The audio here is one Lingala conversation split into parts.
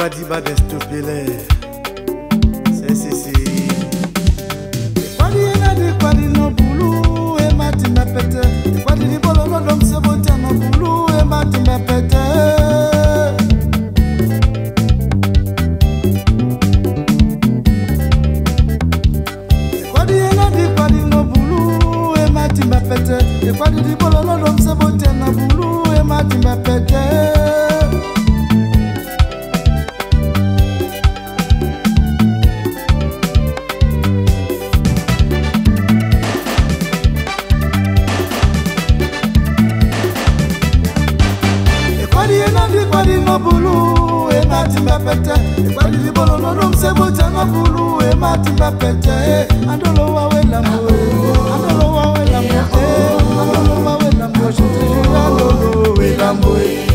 padi baga stupile sesisi ekwadi yenadi ekwadi no bulu emati mepete ekwadi libololondo msebotya no bulu emati mepete ekwadi yenadi ekwadi no bulu emati mepete ekwadi libololondo msebotya na bulu emati mepete pete ebalili eh. bolono nomusebuja nga bulu ematimba pete andolowa welamo eh. andolowa welamo andolowa welamo ngalolo welamo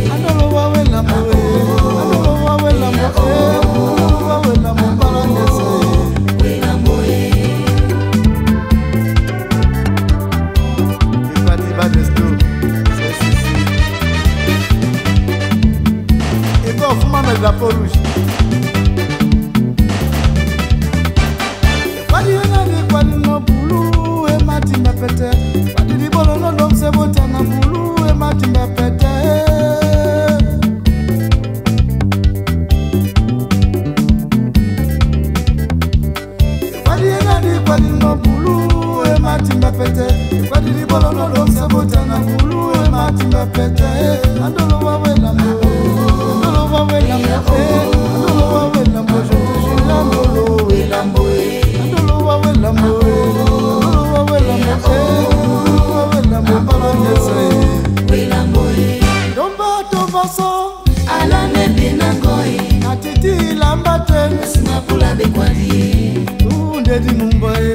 da pollution de Mumbai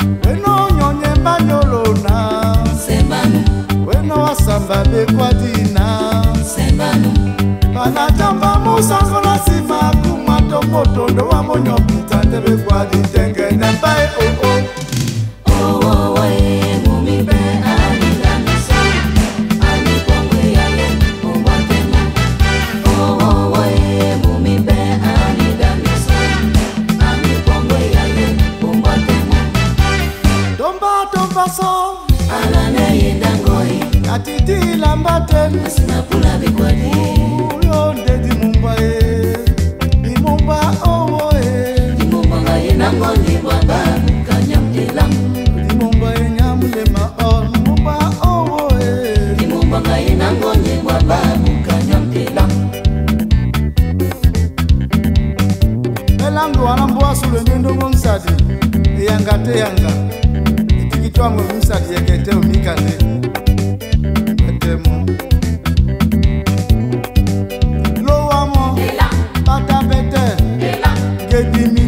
masamba bekwatina banatamba mosango na nsima kuma tomotondo wa monyompita nde bekwadi ndenge na mbae oo oh oh. mate yanga ipikitwamwe musati yekete umikane etemo lowamo patapete kedimi